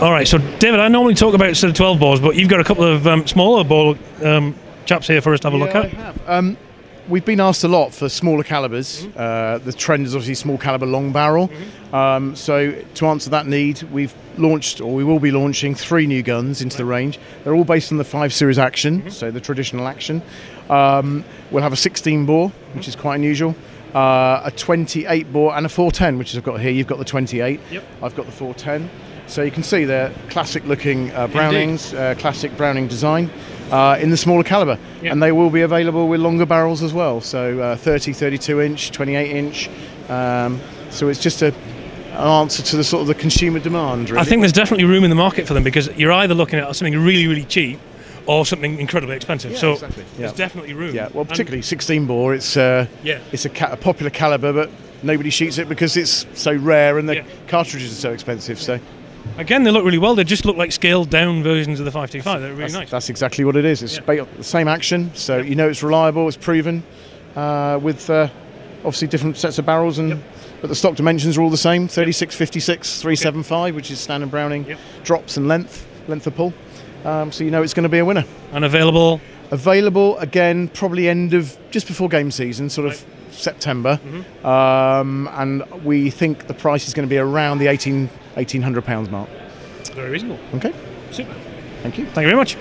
All right, so David, I normally talk about sort of 12 bores, but you've got a couple of um, smaller bore um, chaps here for us to have a look at. Um, we've been asked a lot for smaller calibers. Mm-hmm. Uh, the trend is obviously small caliber, long barrel. Um, so to answer that need, we've launched, or we will be launching, three new guns into the range. They're all based on the five series action, Mm-hmm. so the traditional action. Um, we'll have a 16 bore, which is quite unusual. Uh, a 28 bore and a 410, which I've got here. You've got the 28. Yep. I've got the 410. So you can see they're classic looking uh, Brownings, uh, classic Browning design uh, in the smaller caliber. Yep. And they will be available with longer barrels as well. So uh, 30, 32 inch, 28 inch. Um, so it's just a, an answer to the sort of the consumer demand. Really. I think there's definitely room in the market for them because you're either looking at something really, really cheap or something incredibly expensive. Yeah, so exactly. there's Yeah. definitely room. Yeah, well, And- particularly 16 bore. It's uh, Yeah. it's a, ca- a popular caliber, but nobody shoots it because it's so rare and the Yeah. cartridges are so expensive. So again, they look really well. They just look like scaled down versions of the 525. They're really that's, nice. that's exactly what it is. It's Yeah. the same action, so you know it's reliable, it's proven, uh, with uh, obviously different sets of barrels and. Yep. But the stock dimensions are all the same 36, 56, 375, which is standard Browning Yep. drops and length, length of pull. Um, so you know it's going to be a winner. and available. Available again, probably end of just before game season, sort of September. Mm-hmm. Um, and we think the price is going to be around the 18, £1,800 mark. Very reasonable. Okay. Super. Thank you. Thank you very much.